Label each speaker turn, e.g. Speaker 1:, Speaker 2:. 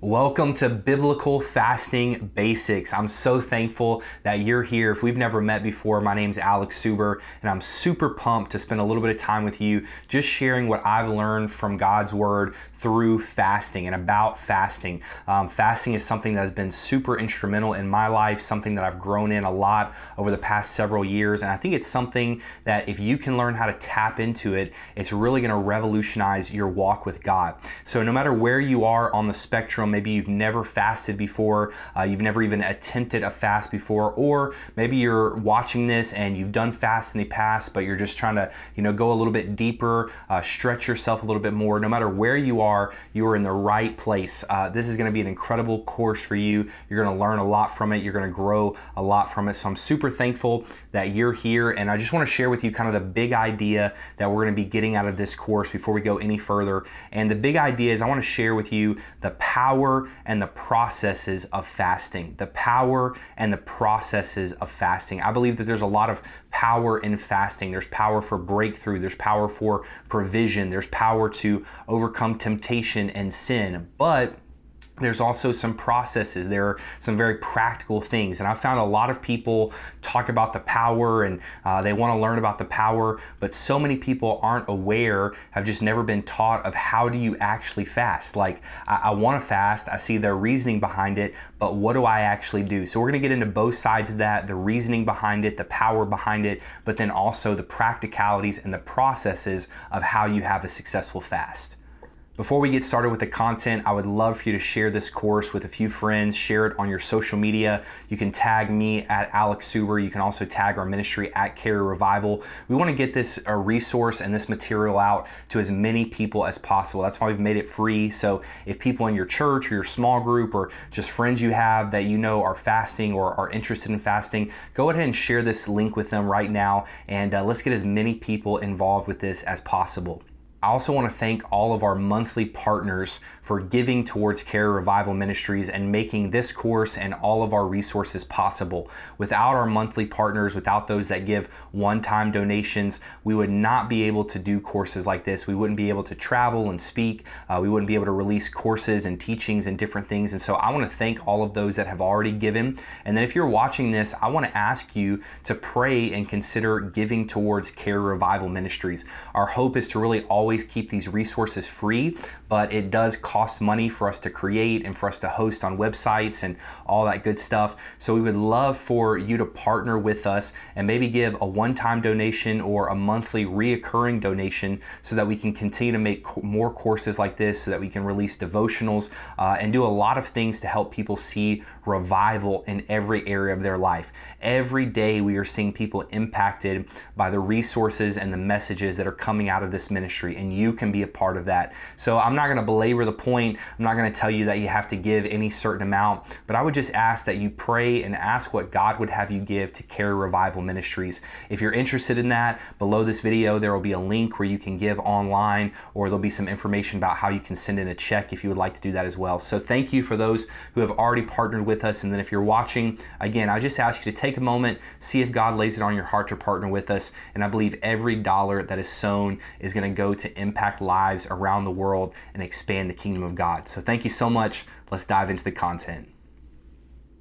Speaker 1: Welcome to Biblical Fasting Basics. I'm so thankful that you're here. If we've never met before, my name's Alex Suber, and I'm super pumped to spend a little bit of time with you just sharing what I've learned from God's Word through fasting and about fasting. Um, fasting is something that has been super instrumental in my life, something that I've grown in a lot over the past several years, and I think it's something that if you can learn how to tap into it, it's really going to revolutionize your walk with God. So, no matter where you are on the spectrum, maybe you've never fasted before, uh, you've never even attempted a fast before, or maybe you're watching this and you've done fast in the past, but you're just trying to, you know, go a little bit deeper, uh, stretch yourself a little bit more. No matter where you are, you are in the right place. Uh, this is going to be an incredible course for you. You're going to learn a lot from it. You're going to grow a lot from it. So I'm super thankful that you're here, and I just want to share with you kind of the big idea that we're going to be getting out of this course before we go any further. And the big idea is I want to share with you the power power and the processes of fasting. The power and the processes of fasting. I believe that there's a lot of power in fasting. There's power for breakthrough, there's power for provision, there's power to overcome temptation and sin. But there's also some processes. There are some very practical things. And I've found a lot of people talk about the power and uh, they want to learn about the power, but so many people aren't aware, have just never been taught of how do you actually fast. Like, I, I want to fast, I see the reasoning behind it, but what do I actually do? So, we're going to get into both sides of that the reasoning behind it, the power behind it, but then also the practicalities and the processes of how you have a successful fast. Before we get started with the content, I would love for you to share this course with a few friends, share it on your social media. You can tag me at Alex Suber. You can also tag our ministry at Carry Revival. We want to get this a resource and this material out to as many people as possible. That's why we've made it free. So if people in your church or your small group or just friends you have that you know are fasting or are interested in fasting, go ahead and share this link with them right now and uh, let's get as many people involved with this as possible. I also want to thank all of our monthly partners for giving towards Carry Revival Ministries and making this course and all of our resources possible. Without our monthly partners, without those that give one time donations, we would not be able to do courses like this. We wouldn't be able to travel and speak. Uh, we wouldn't be able to release courses and teachings and different things. And so I want to thank all of those that have already given. And then if you're watching this, I want to ask you to pray and consider giving towards Carry Revival Ministries. Our hope is to really always keep these resources free, but it does cost money for us to create and for us to host on websites and all that good stuff. So we would love for you to partner with us and maybe give a one-time donation or a monthly reoccurring donation so that we can continue to make more courses like this so that we can release devotionals uh, and do a lot of things to help people see revival in every area of their life. Every day we are seeing people impacted by the resources and the messages that are coming out of this ministry and you can be a part of that. So I'm not going to belabor the point. I'm not going to tell you that you have to give any certain amount, but I would just ask that you pray and ask what God would have you give to Carry Revival Ministries. If you're interested in that, below this video, there will be a link where you can give online or there'll be some information about how you can send in a check if you would like to do that as well. So thank you for those who have already partnered with us. And then if you're watching, again, I just ask you to take a moment, see if God lays it on your heart to partner with us. And I believe every dollar that is sown is going to go to impact lives around the world and expand the kingdom kingdom of God. So thank you so much. Let's dive into the content.